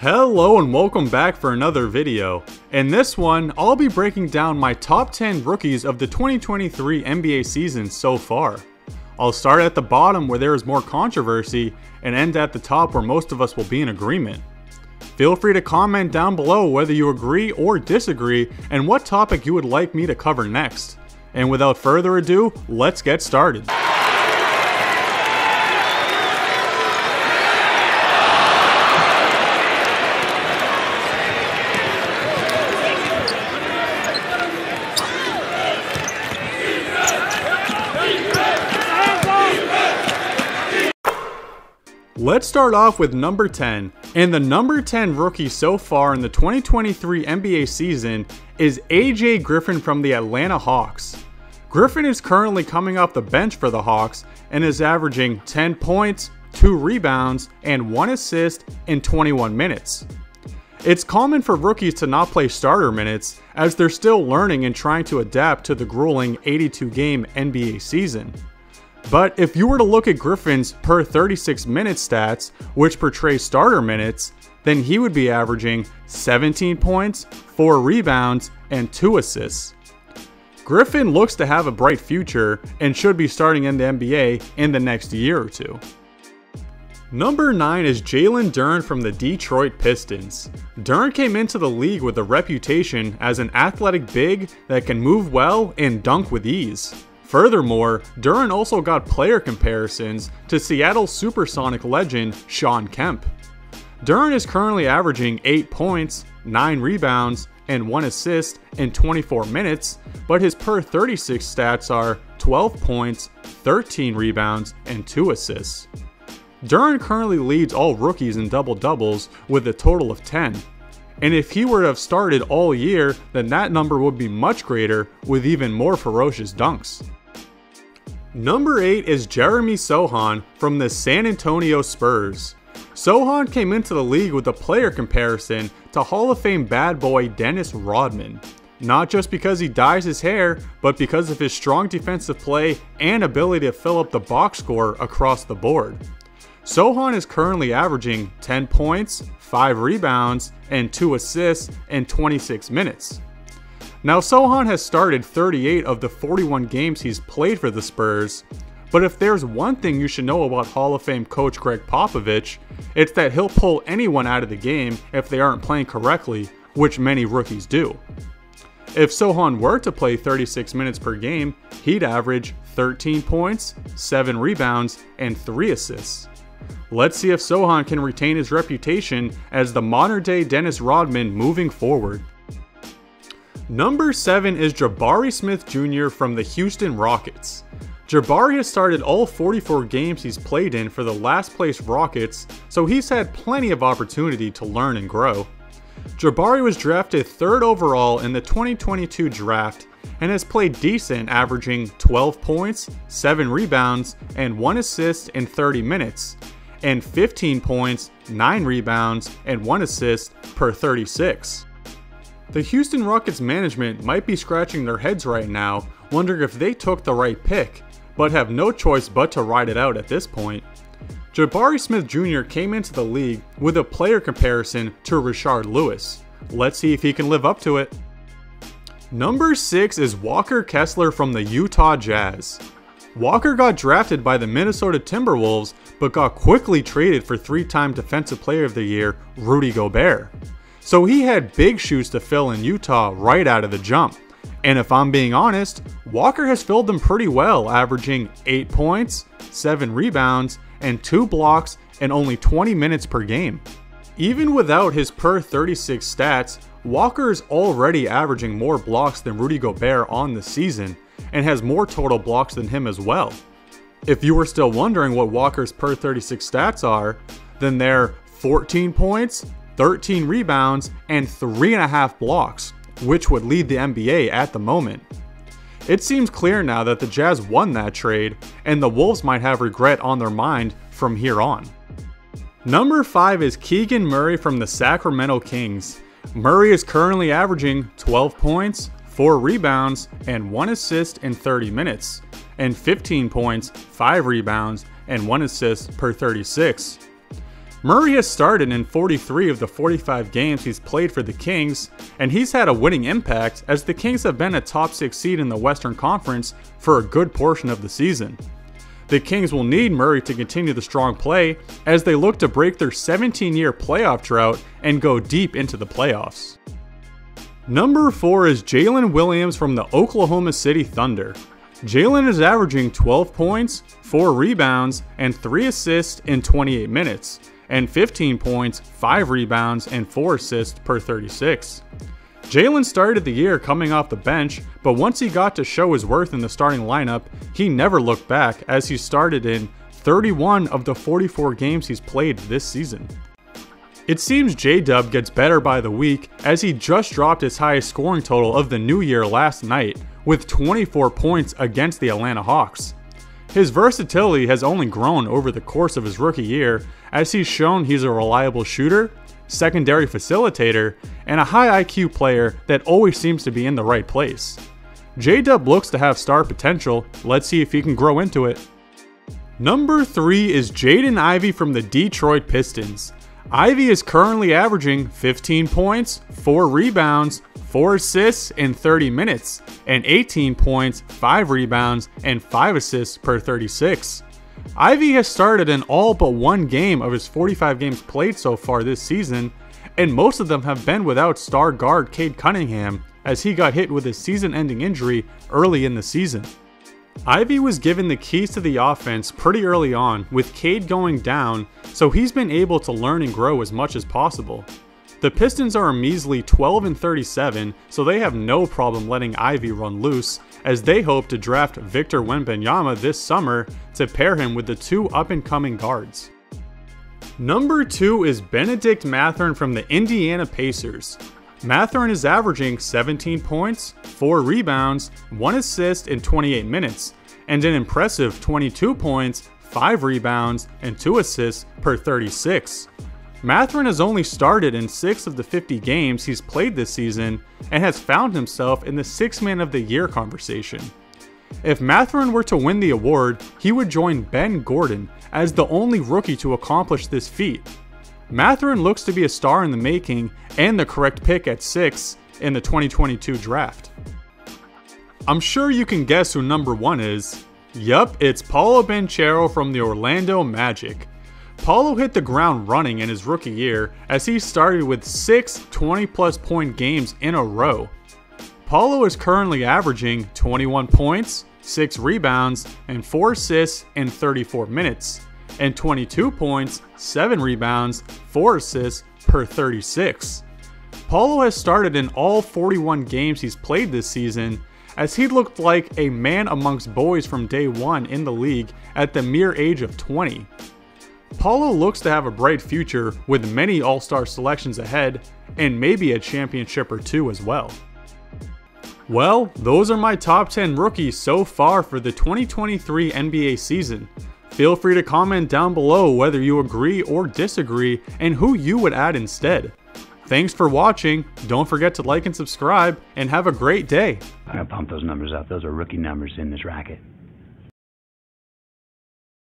Hello and welcome back for another video. In this one, I'll be breaking down my top 10 rookies of the 2023 NBA season so far. I'll start at the bottom where there is more controversy and end at the top where most of us will be in agreement. Feel free to comment down below whether you agree or disagree and what topic you would like me to cover next. And without further ado, let's get started. Let's start off with number 10, and the number 10 rookie so far in the 2023 NBA season is AJ Griffin from the Atlanta Hawks. Griffin is currently coming off the bench for the Hawks and is averaging 10 points, 2 rebounds, and 1 assist in 21 minutes. It's common for rookies to not play starter minutes as they're still learning and trying to adapt to the grueling 82 game NBA season. But if you were to look at Griffin's per 36 minute stats, which portray starter minutes, then he would be averaging 17 points, 4 rebounds, and 2 assists. Griffin looks to have a bright future and should be starting in the NBA in the next year or two. Number 9 is Jalen Duren from the Detroit Pistons. Duren came into the league with a reputation as an athletic big that can move well and dunk with ease. Furthermore, Duren also got player comparisons to Seattle Supersonic legend Shawn Kemp. Duren is currently averaging 8 points, 9 rebounds, and 1 assist in 24 minutes, but his per 36 stats are 12 points, 13 rebounds, and 2 assists. Duren currently leads all rookies in double doubles with a total of 10. And if he were to have started all year, then that number would be much greater with even more ferocious dunks. Number 8 is Jeremy Sochan from the San Antonio Spurs. Sochan came into the league with a player comparison to Hall of Fame bad boy Dennis Rodman. Not just because he dyes his hair, but because of his strong defensive play and ability to fill up the box score across the board. Sochan is currently averaging 10 points, 5 rebounds, and 2 assists in 26 minutes. Now, Sochan has started 38 of the 41 games he's played for the Spurs, but if there's one thing you should know about Hall of Fame coach Gregg Popovich, it's that he'll pull anyone out of the game if they aren't playing correctly, which many rookies do. If Sochan were to play 36 minutes per game, he'd average 13 points, 7 rebounds, and 3 assists. Let's see if Sochan can retain his reputation as the modern day Dennis Rodman moving forward. Number 7 is Jabari Smith Jr. from the Houston Rockets. Jabari has started all 44 games he's played in for the last place Rockets, so he's had plenty of opportunity to learn and grow. Jabari was drafted 3rd overall in the 2022 draft and has played decent, averaging 12 points, 7 rebounds, and 1 assist in 30 minutes, and 15 points, 9 rebounds, and 1 assist per 36. The Houston Rockets management might be scratching their heads right now, wondering if they took the right pick, but have no choice but to ride it out at this point. Jabari Smith Jr. came into the league with a player comparison to Rashard Lewis. Let's see if he can live up to it. Number 6 is Walker Kessler from the Utah Jazz. Walker got drafted by the Minnesota Timberwolves, but got quickly traded for three time Defensive Player of the Year, Rudy Gobert. So he had big shoes to fill in Utah right out of the jump. And if I'm being honest, Walker has filled them pretty well, averaging 8 points, 7 rebounds, and 2 blocks in only 20 minutes per game. Even without his per 36 stats, Walker is already averaging more blocks than Rudy Gobert on the season, and has more total blocks than him as well. If you were still wondering what Walker's per 36 stats are, then they're 14 points, 13 rebounds, and 3.5 blocks, which would lead the NBA at the moment. It seems clear now that the Jazz won that trade, and the Wolves might have regret on their mind from here on. Number 5 is Keegan Murray from the Sacramento Kings. Murray is currently averaging 12 points, 4 rebounds, and 1 assist in 30 minutes, and 15 points, 5 rebounds, and 1 assist per 36. Murray has started in 43 of the 45 games he's played for the Kings, and he's had a winning impact as the Kings have been a top 6 seed in the Western Conference for a good portion of the season. The Kings will need Murray to continue the strong play as they look to break their 17 year playoff drought and go deep into the playoffs. Number 4 is Jalen Williams from the Oklahoma City Thunder. Jalen is averaging 12 points, 4 rebounds, and 3 assists in 28 minutes and 15 points, 5 rebounds, and 4 assists per 36. Jalen started the year coming off the bench, but once he got to show his worth in the starting lineup, he never looked back as he started in 31 of the 44 games he's played this season. It seems J Dub gets better by the week as he just dropped his highest scoring total of the new year last night with 24 points against the Atlanta Hawks. His versatility has only grown over the course of his rookie year, as he's shown he's a reliable shooter, secondary facilitator, and a high IQ player that always seems to be in the right place. J Dub looks to have star potential, let's see if he can grow into it. Number 3 is Jaden Ivey from the Detroit Pistons. Ivey is currently averaging 15 points, 4 rebounds, 4 assists in 30 minutes, and 18 points, 5 rebounds, and 5 assists per 36. Ivey has started in all but one game of his 45 games played so far this season, and most of them have been without star guard Cade Cunningham as he got hit with a season ending injury early in the season. Ivey was given the keys to the offense pretty early on, with Cade going down, so he's been able to learn and grow as much as possible. The Pistons are a measly 12 and 37, so they have no problem letting Ivey run loose, as they hope to draft Victor Wembanyama this summer to pair him with the two up-and-coming guards. Number 2 is Benedict Mathurin from the Indiana Pacers. Mathurin is averaging 17 points, 4 rebounds, 1 assist in 28 minutes, and an impressive 22 points, 5 rebounds, and 2 assists per 36. Mathurin has only started in 6 of the 50 games he's played this season and has found himself in the 6 Man of the Year conversation. If Mathurin were to win the award, he would join Ben Gordon as the only rookie to accomplish this feat. Mathurin looks to be a star in the making and the correct pick at 6 in the 2022 draft. I'm sure you can guess who number 1 is. Yup, it's Paolo Banchero from the Orlando Magic. Paolo hit the ground running in his rookie year as he started with 6 20 plus point games in a row. Paolo is currently averaging 21 points, 6 rebounds, and 4 assists in 34 minutes, and 22 points, 7 rebounds, 4 assists per 36. Paolo has started in all 41 games he's played this season, as he looked like a man amongst boys from day one in the league at the mere age of 20. Paolo looks to have a bright future with many All Star selections ahead, and maybe a championship or two as well. Well, those are my top 10 rookies so far for the 2023 NBA season. Feel free to comment down below whether you agree or disagree and who you would add instead. Thanks for watching. Don't forget to like and subscribe, and have a great day. I gotta pump those numbers up. Those are rookie numbers in this racket.